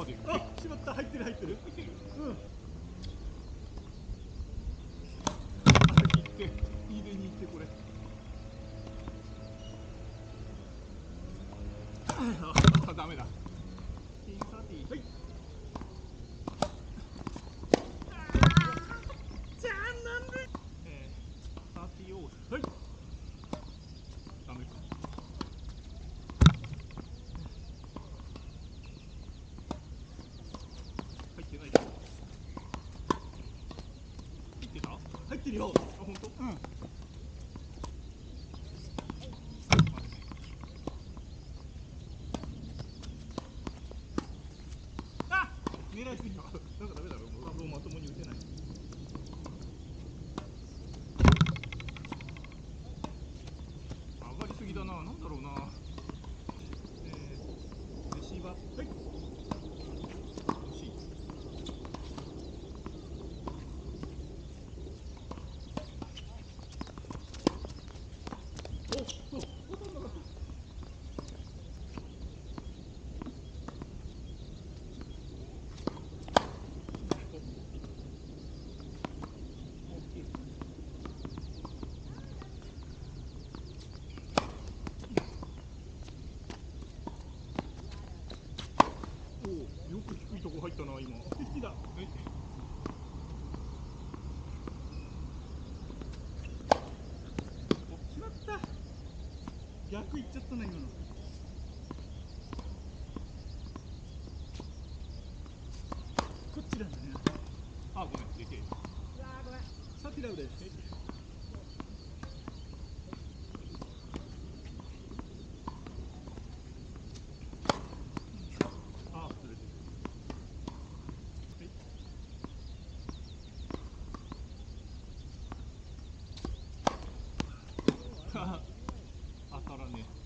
あ、しまった。入ってる入ってる。うん。先行って入れに行ってこれ。あダメだ。ティーサーティー。はいじゃあなんでえー、サーティーオーはいダメか入ってないか入ってたあ入ってるよ本当？うん。あ狙いすぎたなんかダメだろもうもうまともに打てない。上がりすぎだな。なんだろうな。えー、レシーバーはい惜しいおおお飛んなかったおおよく低いとこ入ったな今。逆行っちゃったな、今の。こっちなんだね。あ、ごめん、出てる。うわー、ごめん。サピラウです。Ha ha. coronel